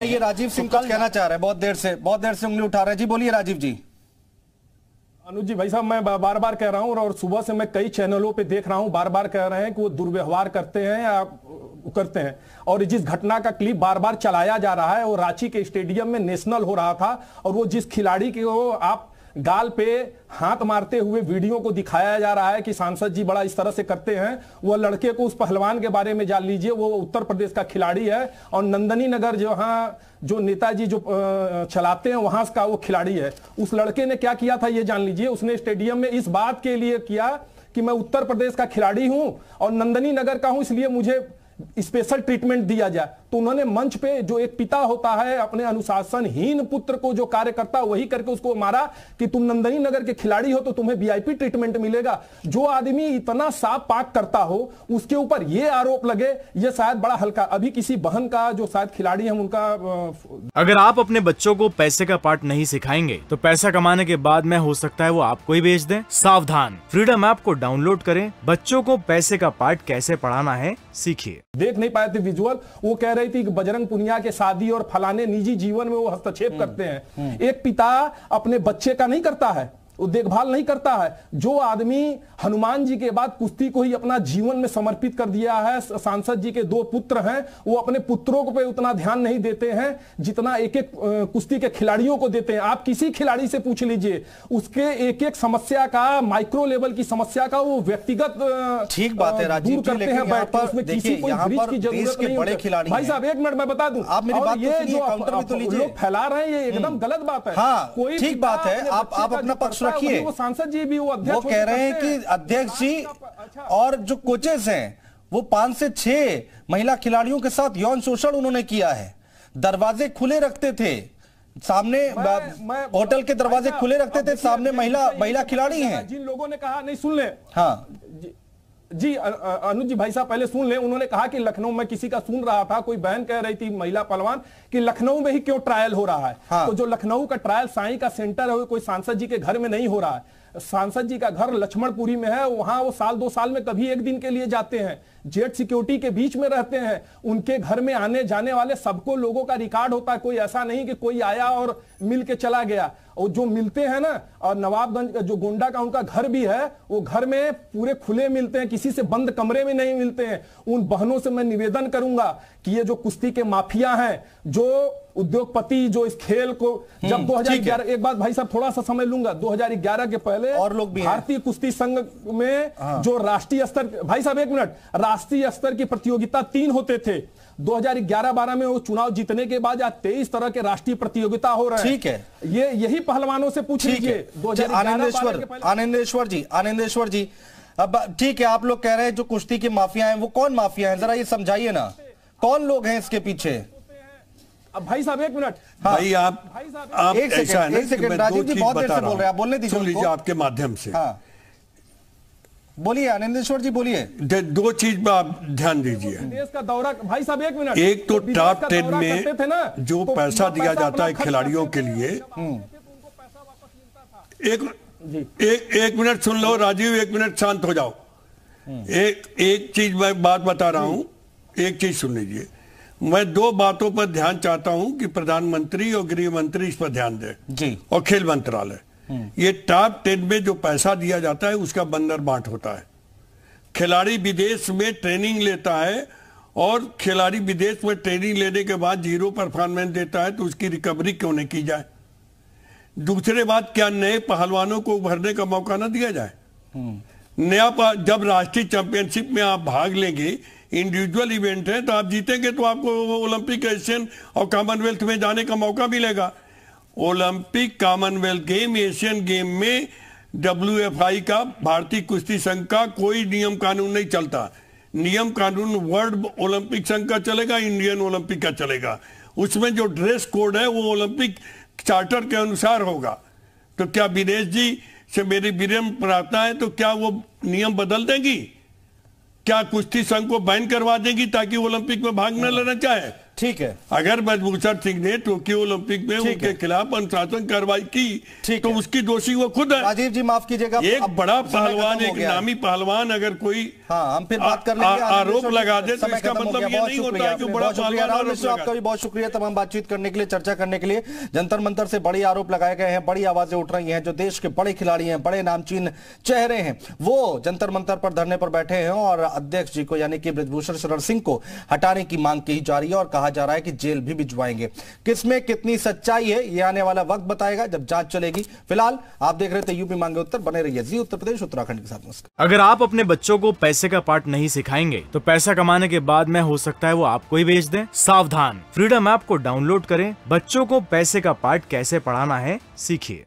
ये राजीव सिंह कुछ कहना चाह रहे हैं बहुत देर से बहुत देर से उंगली उठा रहे हैं। जी बोलिए राजीव जी। अनुज जी भाई साहब मैं बार बार कह रहा हूँ और सुबह से मैं कई चैनलों पे देख रहा हूँ बार बार कह रहे हैं कि वो दुर्व्यवहार करते हैं या करते हैं। और जिस घटना का क्लिप बार बार चलाया जा रहा है वो रांची के स्टेडियम में नेशनल हो रहा था और वो जिस खिलाड़ी के वो आप गाल पे हाथ मारते हुए वीडियो को दिखाया जा रहा है कि सांसद जी बड़ा इस तरह से करते हैं। वह लड़के को उस पहलवान के बारे में जान लीजिए, वो उत्तर प्रदेश का खिलाड़ी है और नंदनी नगर जहाँ जो नेताजी जो चलाते हैं, वहाँ का वो खिलाड़ी है। उस लड़के ने क्या किया था ये जान लीजिए। उसने स्टेडियम में इस बात के लिए किया कि मैं उत्तर प्रदेश का खिलाड़ी हूँ और नंदनी नगर का हूँ, इसलिए मुझे स्पेशल ट्रीटमेंट दिया जाए। तो उन्होंने मंच पे जो एक पिता होता है अपने अनुशासनहीन पुत्र को जो कार्य करता वही करके उसको मारा कि तुम नंदनी नगर के खिलाड़ी हो तो तुम्हें वीआईपी ट्रीटमेंट मिलेगा। जो आदमी इतना साफ़ पाक करता हो उसके ऊपर ये आरोप लगे ये शायद बड़ा हल्का। अभी किसी बहन का जो शायद खिलाड़ी है उनका अगर आप अपने बच्चों को पैसे का पार्ट नहीं सिखाएँगे तो पैसा कमाने के बाद में हो सकता है वो आपको ही बेच दे। सावधान। फ्रीडम ऐप को डाउनलोड करें। बच्चों को पैसे का पार्ट कैसे पढ़ाना है सीखिए। देख नहीं पाए थे विजुअल वो कह रही थी कि बजरंग पुनिया के शादी और फलाने निजी जीवन में वो हस्तक्षेप हम्म, करते हैं हम्म। एक पिता अपने बच्चे का नहीं करता है वो देखभाल नहीं करता है। जो आदमी हनुमान जी के बाद कुश्ती को ही अपना जीवन में समर्पित कर दिया है सांसद जी के दो पुत्र हैं वो अपने पुत्रों को पे उतना ध्यान नहीं देते हैं जितना एक एक कुश्ती के खिलाड़ियों को देते हैं। आप किसी खिलाड़ी से पूछ लीजिए उसके एक एक समस्या का माइक्रो लेवल की समस्या का वो व्यक्तिगत ठीक बात है राजीव करते हैं भाई साहब एक मिनट मैं बता दूँ। आप मेरी बात ये जो तो फैला रहे हैं ये एकदम हम्म। गलत बात है। हाँ, कोई ठीक बात है। आप अपना पक्ष रखिए वो सांसद जी भी वो अध्यक्ष वो कह रहे हैं कि अध्यक्ष जी अच्छा। और जो कोचेस हैं वो पाँच से छह महिला खिलाड़ियों के साथ यौन शोषण उन्होंने किया है। दरवाजे खुले रखते थे। सामने होटल के दरवाजे खुले रखते थे सामने महिला महिला खिलाड़ी हैं। जिन लोगों ने कहा नहीं सुन ले। हाँ। जी अनुज जी भाई साहब पहले सुन ले। उन्होंने कहा कि लखनऊ में किसी का सुन रहा था कोई बहन कह रही थी महिला पलवान कि लखनऊ में ही क्यों ट्रायल हो रहा है? हाँ। तो जो लखनऊ का ट्रायल साई का सेंटर है कोई सांसद जी के घर में नहीं हो रहा है। सांसद जी का घर लक्ष्मणपुरी में है, वहाँ वो साल, दो साल में कभी एक दिन के लिए जाते हैं। जेट सिक्योरिटी के बीच में रहते हैं। उनके घर में आने जाने वाले सबको लोगों का रिकॉर्ड होता है। कोई ऐसा नहीं कि कोई आया और मिल के चला गया। और जो मिलते हैं ना, और नवाबगंज, जो गोंडा का उनका घर भी है, वो घर में पूरे खुले मिलते हैं। किसी से बंद कमरे में नहीं मिलते हैं। उन बहनों से मैं निवेदन करूँगा कि ये जो कुश्ती के माफिया हैं, जो उद्योगपति जो इस खेल को जब 2011 हम्म, एक बात भाई साहब थोड़ा सा समय लूँगा। 2011 के पहले और लोग भी भारतीय कुश्ती संघ में हाँ। जो राष्ट्रीय स्तर भाई साहब एक मिनट। राष्ट्रीय स्तर की प्रतियोगिता तीन होते थे। 2011-12 में वो चुनाव जीतने के बाद आज तेईस तरह के राष्ट्रीय प्रतियोगिता हो रहे हैं। ठीक है। ये यही पहलवानों से पूछ लीजिए। आनंदेश्वर आनंदेश्वर जी आनंदेश्वर जी। अब ठीक है आप लोग कह रहे हैं जो कुश्ती के माफिया हैं वो कौन माफिया हैं? जरा ये समझाइए ना। कौन लोग हैं इसके पीछे? अब भाई साहब एक मिनट। हाँ, भाई आप आप एक सेकंड एक सेकंड राजीव जी बहुत देर से बोल रहे हैं। बोलने दीजिए लीजिए आपके माध्यम से। हाँ। बोलिए आनंदेश्वर जी बोलिए। दो चीज़ में आप ध्यान दीजिए। देश का दौरा भाई साहब एक मिनट। एक तो टॉप टेन में जो तो पैसा दिया जाता है खिलाड़ियों के लिए। एक एक एक मिनट सुन लो राजीव एक मिनट शांत हो जाओ। हम्म। एक एक चीज़ मैं बात बता रहा हूँ। एक चीज़ सुन लीजिए। मैं दो बातों पर ध्यान चाहता हूँ कि प्रधानमंत्री और गृह मंत्री इस पर ध्यान दे जी। और खेल मंत्रालय। हम्म। ये टॉप टेन में जो पैसा दिया जाता है उसका बंदर बांट होता है। खिलाड़ी विदेश में ट्रेनिंग लेता है और खिलाड़ी विदेश में ट्रेनिंग लेने के बाद ज़ीरो परफॉर्मेंस देता है तो उसकी रिकवरी क्यों नहीं की जाए? दूसरे बात क्या नए पहलवानों को उभरने का मौका ना दिया जाए? हम्म। नया जब राष्ट्रीय चैंपियनशिप में आप भाग लेंगे इंडिविजुअल इवेंट है तो आप जीतेंगे तो आपको ओलंपिक एशियन और कॉमनवेल्थ में जाने का मौका मिलेगा। Olympic Commonwealth game Asian game में डब्ल्यूएफआई का भारतीय कुश्ती संघ का कोई नियम कानून नहीं चलता। नियम कानून वर्ल्ड ओलंपिक संघ का चलेगा इंडियन ओलंपिक का चलेगा। उसमें जो ड्रेस कोड है, वो ओलंपिक चार्टर के अनुसार होगा। तो क्या विदेश जी से मेरी विनम्र प्रार्थना है तो क्या वो नियम बदल देंगी? क्या कुश्ती संघ को बैन करवा देगी ताकि ओलंपिक में भाग न लेना चाहे? ठीक है। अगर ब्रजभूषण सिंह ने टोक्यो ओलंपिक में उनके खिलाफ अनुशासन कार्रवाई की ठीक तो उसकी दोषी वो खुद है। राजीव जी माफ़ कीजिएगा एक बड़ा पहलवान एक। नामी पहलवान अगर कोई हाँ हम फिर बात कर लेंगे आरोप लगा दे तो इसका मतलब ये नहीं होता है कि बड़ा पहलवान आपका भी बहुत शुक्रिया तमाम बातचीत करने के लिए चर्चा करने के लिए। जंतर मंतर से बड़े आरोप लगाए गए हैं बड़ी आवाज़ें उठ रही हैं जो देश के बड़े खिलाड़ी हैं बड़े नामचीन चेहरे हैं वो जंतर मंतर पर धरने पर बैठे हैं और अध्यक्ष जी को यानी कि ब्रजभूषण शरण सिंह को हटाने की मांग की जा रही है और कहा जा रहा है कि जेल भी भिजवाएँगे। किसमें कितनी सच्चाई है, ये आने वाला वक्त बताएगा, जब जाँच चलेगी। फ़िलहाल, आप देख रहे थे यूपी मांगे उत्तर, बने रहिए जी उत्तर प्रदेश, उत्तराखंड के साथ। अगर आप अपने बच्चों को पैसे का पार्ट नहीं सिखाएँगे तो पैसा कमाने के बाद में हो सकता है वो आपको ही भेज दें। सावधान। फ्रीडम ऐप को डाउनलोड करें। बच्चों को पैसे का पार्ट कैसे पढ़ाना है, सीखिए।